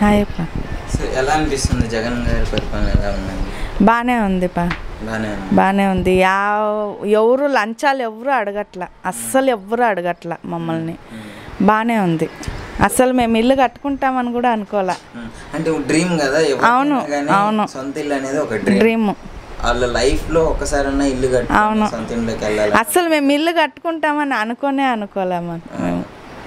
Hi అప్ప so ఎలా అనిపిస్తుంది జగన్ గారి పరిపాలన ఎలా ఉందండి? బాగానే ఉంది? పా బాగానే ఉంది ఎవరు లంచాలు ఎవరు అడగట్ల. అస్సలు ఎవరు అడగట్ల మమ్మల్ని. బాగానే ఉంది. అసలు మేము ఇల్లు కట్టుకుంటామని కూడా అనుకోలే. అంటే డ్రీమ్ కదా అవును, అవును. సొంత ఇల్లు అనేది ఒక డ్రీమ్. వాళ్ళ లైఫ్లో ఒక్కసారన్నా ఇల్లు అవును. కట్టుకొని సొంత ఇంట్లోకి వెళ్ళాలి? అస్సలు మేము ఇల్లు కట్టుకుంటామని అనుకోనే అనుకోలే మనం మేము.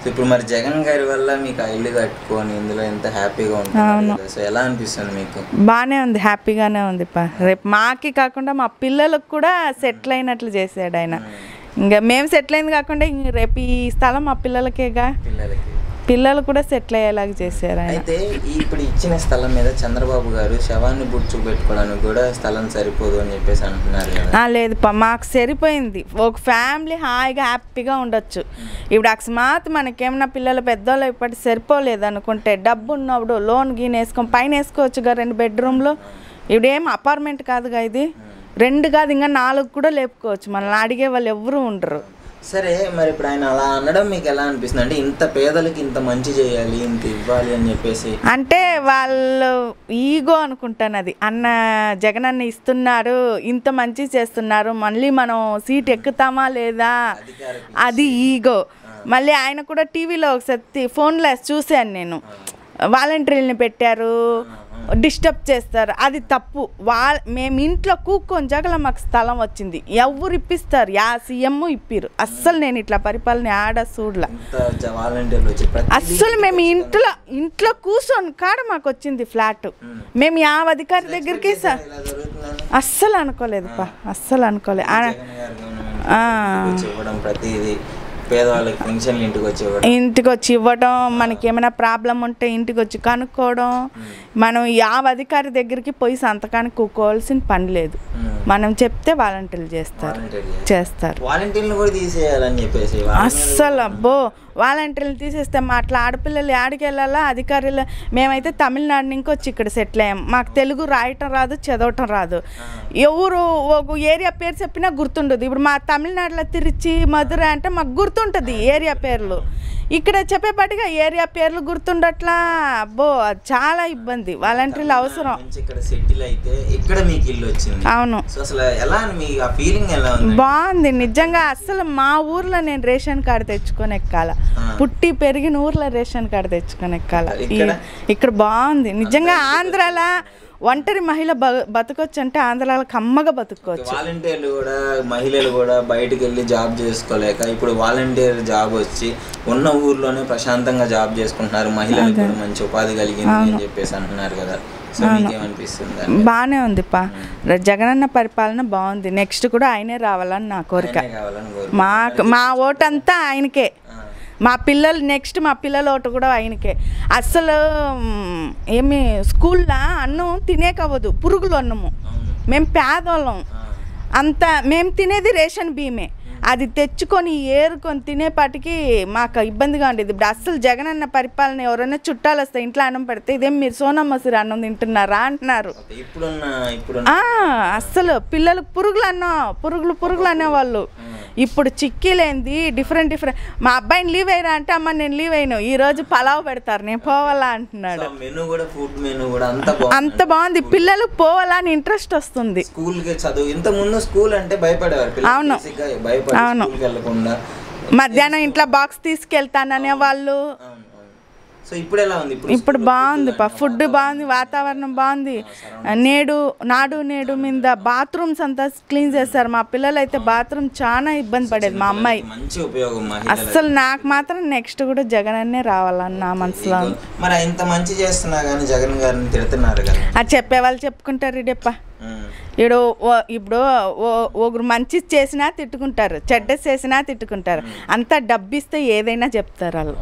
సో ఇప్పుడు మరి జగన్ గారి వల్ల మీకు ఇల్లు కట్టుకొని ఇందులో ఎంత హ్యాపీగా ఉంటుంది. సో ఎలా అనిపిస్తుంది మీకు? బాగానే ఉంది హ్యాపీగానే ఉంది పా రేపు మాకి కాకుండా మా పిల్లలకు కూడా సెటిల్ అయినట్లు చేసాడు ఆయన. ఇంకా మేము సెటిల్ అయింది కాకుండా రేపు ఈ స్థలం మా పిల్లలకేగా. పిల్లలకి. పిల్లలు కూడా సెటిల్ అయ్యేలాగా చేశారు ఆయన. అయితే ఇప్పుడు ఇచ్చిన స్థలం మీద చంద్రబాబు గారు శవాన్ని బుడ్చు పెట్టుకోవడానికి కూడా స్థలం సరిపోదు అని చెప్పేసి అంటున్నారు లేదు పా మాకు సరిపోయింది. ఒక ఫ్యామిలీ హాయిగా హ్యాపీగా ఉండొచ్చు. ఇప్పుడు అకస్మాత్ మనకేమన్నా పిల్లలు పెద్దోళ్ళు ఇప్పటి సరిపోలేదు అనుకుంటే డబ్బు ఉన్నప్పుడు లోన్ గీన్ వేసుకొని పైన వేసుకోవచ్చుగా రెండు బెడ్రూమ్లో. ఇప్పుడు ఏం అపార్ట్మెంట్ కాదుగా ఇది. రెండు కాదు ఇంకా నాలుగు కూడా లేపుకోవచ్చు. మనల్ని అడిగే వాళ్ళు ఎవరు ఉండరు. సరే మరి ఇప్పుడు ఆయన అలా అనడం మీకు ఎలా అనిపిస్తుంది? అంటే ఇంత పేదలకి ఇంత మంచి చేయాలి ఇంత ఇవ్వాలి అని చెప్పేసి. అంటే వాళ్ళు ఈగో అనుకుంటాను అది. అన్న జగన్ అన్న ఇస్తున్నారు ఇంత మంచి చేస్తున్నారు మళ్ళీ మనం సీట్ ఎక్కుతామా లేదా? అది ఈగో. మళ్ళీ ఆయన కూడా టీవీలో ఒకసారి ఫోన్లో చూశాను నేను. వాలంటీర్ని పెట్టారు. డిస్టర్బ్ చేస్తారు. అది తప్పు. వాళ్ళ మేము ఇంట్లో కూక్కొని జగల మాకు స్థలం వచ్చింది. ఎవరు ఇప్పిస్తారు? యా సీఎం ఇప్పిరు. అస్సలు నేను ఇట్లా పరిపాలన ఆడ చూడలే అస్సలు మేము ఇంట్లో ఇంట్లో కూర్చొని కాడ మాకు వచ్చింది ఫ్లాట్. మేము. యావ అధికారి దగ్గరికి స- ఇలా జరుగుతుందని అస్సలు అనుకోలేదు పా అస్సలు అనుకోలేదు పేదవాళ్ళకి పెన్షన్లు ఇంటికి వచ్చి ఇవ్వడం? ఇంటికి వచ్చి ఇవ్వడం మనకి ఏమైనా ప్రాబ్లం ఉంటే ఇంటికి వచ్చి కనుక్కోవడం. మనం యావ అధికారి దగ్గరికి పోయి సంతకానికి కూకోవాల్సిన పని లేదు. మనం చెప్తే వాలంటీర్లు చేస్తారు. చేస్తారు. వాలంటీర్లు కూడా తీసేయాలని చెప్పేసి వాళ్ళ మీద అస్సలు అబ్బో! వాలంటీర్లు తీసేస్తే మా అట్లా ఆడపిల్లలు ఆడికి వెళ్ళాలా? అధికారులు మేమైతే తమిళనాడు నుంచి వచ్చి ఇక్కడ సెటిల్ అయ్యాం. మాకు తెలుగు రాయటం రాదు చదవటం రాదు. ఎవరు ఒక ఏరియా పేరు చెప్పినా గుర్తుండదు. ఇప్పుడు మా తమిళనాడులో తిరుచి మధుర అంటే మాకు గుర్తుంటుంది ఏరియా పేర్లు. ఇక్కడ చెప్పేపాటిగా ఏరియా పేర్లు గుర్తుండట్లా? అబ్బో చాలా ఇబ్బంది. వాలంటీర్లు అవసరం. అవును. బాగుంది. నిజంగా అసలు మా ఊర్లో నేను రేషన్ కార్డు తెచ్చుకొని ఎక్కాల. పుట్టి పెరిగిన ఊర్లో రేషన్ కార్డు తెచ్చుకొని ఎక్కాల. ఇక్కడ? బాగుంది. నిజంగా ఆంధ్రాలో ఒంటరి మహిళ బ- బతకొచ్చు అంటే ఆంధ్రాలో కమ్మగా బతుకోవచ్చు వాలంటీర్లు కూడా మహిళలు కూడా బయటికి వెళ్ళి జాబ్ చేసుకోలేక ఇప్పుడు వాలంటీర్ జాబ్ వచ్చి ఉన్న ఊర్లోనే ప్రశాంతంగా జాబ్ చేసుకుంటున్నారు. మహిళలకు కూడా మంచి ఉపాధి కలిగింది అని చెప్పేసి అంటున్నారు కదా. బాగానే ఉంది పా జగనన్న పరిపాలన బాగుంది. నెక్స్ట్ కూడా ఆయనే రావాలని నా కోరిక. మాకు మా ఓటంతా ఆయనకే. మా పిల్లలు నెక్స్ట్ మా పిల్లల ఓటు కూడా ఆయనకే. అస్సలు ఏమి స్కూల్లో అన్నం తినేకవ్వదు పురుగులు అన్నము. మేము పేదోళ్ళం. అంత మేము తినేది రేషన్ బియ్యమే. అది తెచ్చుకొని ఏరుకొని తినేపాటికి మాకు ఇబ్బందిగా ఉండేది. ఇప్పుడు అస్సలు జగనన్న పరిపాలన ఎవరైనా చుట్టాలు వస్తే ఇంట్లో అన్నం పెడితే ఇదేం మీరు సోనా మసూరి అన్నం తింటున్నారా అంటున్నారు. అస్సలు పిల్లలకు పురుగులు అన్నా పురుగులు పురుగులు అనేవాళ్ళు. ఇప్పుడు చిక్కీలేంది డిఫరెంట్ డిఫరెంట్ మా అబ్బాయిని లీవ్ అయ్యారా అంటే అమ్మ నేను లీవ్ అయినా ఈ రోజు పలావ్ పెడతారు నేను పోవాలా అంటున్నాడు. మెనూ కూడా ఫుడ్ మెనూ కూడా అంత బాగుంది. పిల్లలకు పోవాలా అని ఇంట్రెస్ట్ వస్తుంది. స్కూల్కి చదువు ఇంత ముందు స్కూల్ అంటే భయపడేవారు పిల్లలు అవును. అవును. మధ్యాహ్నం ఇంట్లో బాక్స్ తీసుకెళ్తాననే వాళ్ళు. సో ఇప్పుడు ఎలా ఉంది? ఇప్పుడు ఇప్పుడు బాగుంది? పా ఫుడ్ బాగుంది వాతావరణం బాగుంది. నేడు నాడు నేడు మీద బాత్రూమ్స్ అంతా క్లీన్ చేస్తారు. మా పిల్లలు అయితే బాత్రూమ్ చాలా ఇబ్బంది పడేది మా అమ్మాయి. మంచి ఉపయోగం మహిళలకు. అస్సలు నాకు మాత్రం నెక్స్ట్ కూడా జగన్ అన్నే రావాలని నా మనసులో. మరి ఇంత మంచి చేస్తున్నా కానీ జగన్ గారిని తిడుతున్నారు కదా. అది చెప్పే వాళ్ళు చెప్పుకుంటారు ఇడప్ప. ఇప్పుడు ఇప్పుడు ఒకరు మంచి చేసినా తిట్టుకుంటారు చెడ్డ చేసినా తిట్టుకుంటారు. అంతా డబ్బిస్తే ఏదైనా చెప్తారు వాళ్ళు.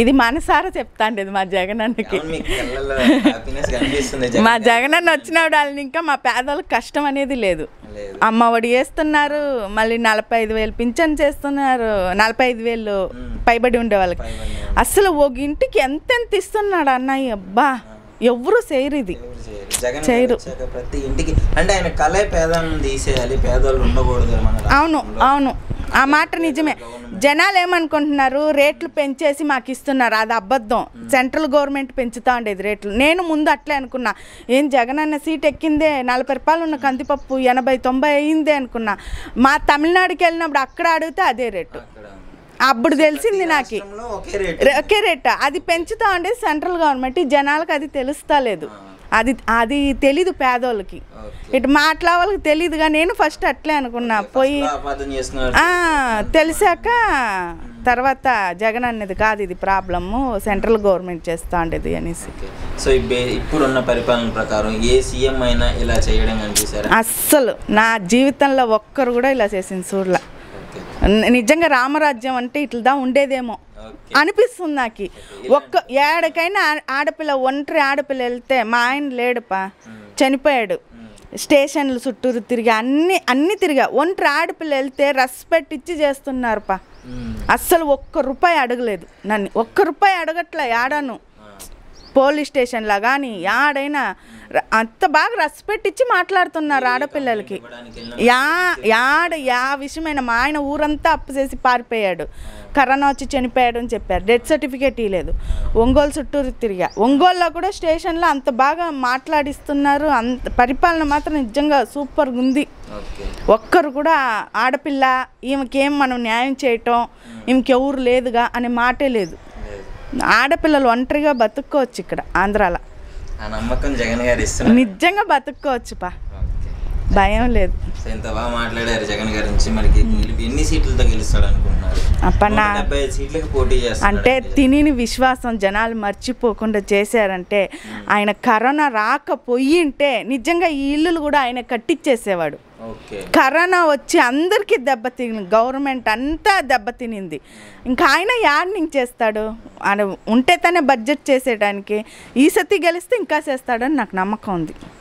ఇది మనసారా చెప్తాండి ఇది మా జగన్ అన్నకి. అవును, మీకు కళ్ళల్లో హ్యాపీనెస్ కనిపిస్తుంది జగన్ మా జగన్ అన్న వచ్చినప్పుడు వాళ్ళని ఇంకా మా పేదవాళ్ళకి కష్టం అనేది లేదు. అమ్మ ఒడి వేస్తున్నారు మళ్ళీ నలభై ఐదు వేలు పింఛన్ చేస్తున్నారు నలభై ఐదు వేలు పైబడి ఉండే వాళ్ళకి. అసలు ఒక ఇంటికి ఎంతెంత ఇస్తున్నాడు అన్నయ్య అబ్బా. ఎవరు చేయరు ఇది. చేయరు. జగన్ గారు చేయరు. వచ్చాక ప్రతి ఇంటికి అంటే ఆయన కళే పేదలను తీసేయాలి పేదవాళ్ళు ఉండకూడదు మన అవును అవును. ఆ మాట నిజమే. జనాలు ఏమనుకుంటున్నారు? రేట్లు పెంచేసి మాకు ఇస్తున్నారు. అది అబద్ధం. సెంట్రల్ గవర్నమెంట్ పెంచుతా ఉండేది రేట్లు. నేను ముందు అట్లే అనుకున్నా. ఏం జగన్ అన్న సీట్ ఎక్కిందే? నలభై రూపాయలు ఉన్న కందిపప్పు ఎనభై తొంభై అయిందే అనుకున్నా. మా తమిళనాడుకి వెళ్ళినప్పుడు అక్కడ అడిగితే అదే రేటు. అప్పుడు తెలిసింది నాకు. ఒకే రేట్. రే- ఒకే రేట్. అది పెంచుతా ఉండేది సెంట్రల్ గవర్నమెంట్. జనాలకు అది తెలుస్తా లేదు అది అది తెలీదు పేదోళ్ళకి. ఇటు మాట్లా వాళ్ళకి తెలియదుగా నేను ఫస్ట్ అట్లే అనుకున్నా. పోయి తెలిసాక తర్వాత జగన్ అనేది కాదు ఇది ప్రాబ్లము సెంట్రల్ గవర్నమెంట్ చేస్తా ఉండేది అనేసి. సో ఇప్పుడున్న పరిపాలన ప్రకారం ఏ సీఎం అయినా ఇలా చేయడం కానీ చూసారా అస్సలు నా జీవితంలో ఒక్కరు కూడా ఇలా చేసింది చూడలే. నిజంగా రామరాజ్యం అంటే ఇట్లా ఉండేదేమో. అనిపిస్తుంది నాకు. ఒక్క ఏడకైనా ఆడపిల్ల ఒంటరి ఆడపిల్ల వెళ్తే మా ఆయన లేడుపా. చనిపోయాడు. స్టేషన్లు చుట్టూరు తిరిగి అన్ని అన్ని తిరిగా ఒంటరి ఆడపిల్ల వెళ్తే రెస్పెక్ట్ ఇచ్చి చేస్తున్నారు పా మ్మ్. అస్సలు ఒక్క రూపాయి అడగలేదు నన్ను. ఒక్క రూపాయి అడగట్లే ఆడాను. పోలీస్ స్టేషన్లో కానీ ఆడైనా ర- అంత బాగా రెస్పెక్ట్ ఇచ్చి మాట్లాడుతున్నారు ఆడపిల్లలకి. యా యాడ యా విషయమైన మా ఆయన ఊరంతా అప్పు చేసి పారిపోయాడు. కరోనా వచ్చి చనిపోయాడు అని చెప్పారు. డెత్ సర్టిఫికేట్ ఇవ్వలేదు ఒంగోలు చుట్టూరు తిరిగా. ఒంగోలులో కూడా స్టేషన్లో అంత బాగా మాట్లాడిస్తున్నారు. అంత పరిపాలన మాత్రం నిజంగా సూపర్గా ఉంది ఒక్కరు కూడా ఆడపిల్ల ఈమెకేం మనం న్యాయం చేయటం ఈమెకి ఎవరు లేదుగా అనే మాటే లేదు. ఆడపిల్లలు ఒంటరిగా బతుక్కోవచ్చు ఇక్కడ ఆంధ్రాలో ఆ నమ్మకం జగన్ గారు ఇస్తున్నారు నిజంగా బతుక్కోవచ్చు పా. భయం లేదు. ఇంత బాగా మాట్లాడారు జగన్ గారి నుంచి. మనకి ఎన్ని సీట్లతో గెలుస్తాడు అనుకుంటున్నారు? అప్పన్నా సీట్లకు పోటీ అంటే తినిని విశ్వాసం జనాలు మర్చిపోకుండా చేశారంటే ఆయన కరోనా రాకపోయింటే నిజంగా ఈ ఇల్లులు కూడా ఆయన కట్టించేసేవాడు కరోనా వచ్చి అందరికీ దెబ్బతిని గవర్నమెంట్ అంతా దెబ్బతినింది ఇంకా ఆయన యాడ్ చేస్తాడు. ఆయన ఉంటే తనే బడ్జెట్ చేసేయడానికి ఈ సతి గెలిస్తే ఇంకా చేస్తాడని నాకు నమ్మకం ఉంది.